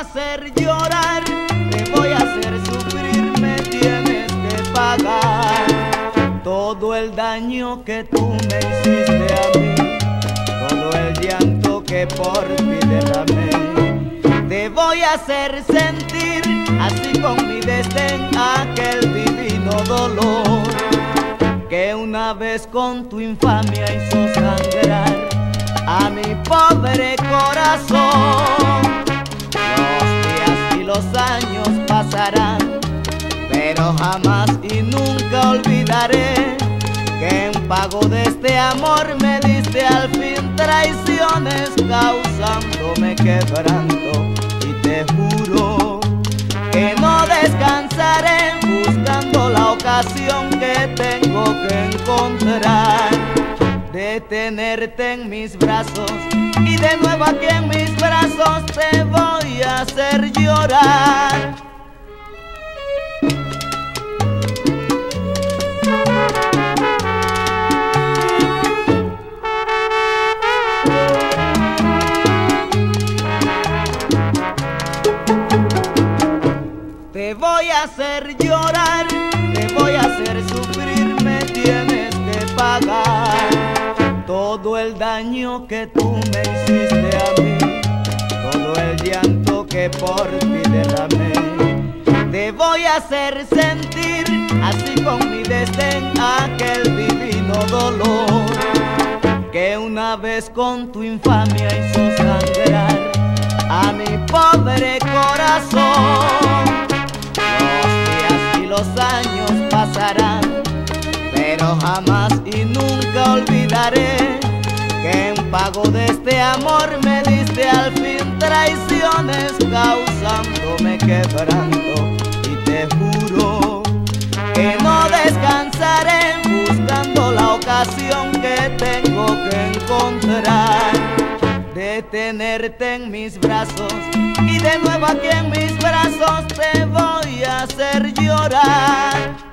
Hacer llorar, te voy a hacer sufrir, me tienes que pagar todo el daño que tú me hiciste a mí, todo el llanto que por ti derramé. Te voy a hacer sentir, así con mi desdén, aquel divino dolor que una vez con tu infamia hizo sangrar a mi pobre corazón. Los años pasarán, pero jamás y nunca olvidaré que en pago de este amor me diste al fin traiciones causándome quebranto. Y te juro que no descansaré buscando la ocasión que tengo que encontrar de tenerte en mis brazos y de nuevo aquí en mis brazos te voy a hacer llorar, te voy a hacer sufrir, me tienes que pagar todo el daño que tú me hiciste a mí, todo el llanto que por ti derramé. Te voy a hacer sentir, así con mi desdén, aquel divino dolor que una vez con tu infamia hizo sangrar a mi pobre corazón. Los años pasarán, pero jamás y nunca olvidaré que en pago de este amor me diste al fin traiciones causándome quebranto. Y te juro que no descansaré buscando la ocasión que tengo que encontrar de tenerte en mis brazos y de nuevo aquí en mis brazos te voy hacer llorar.